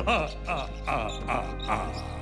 ah, ah, ah, ah. ah. ah.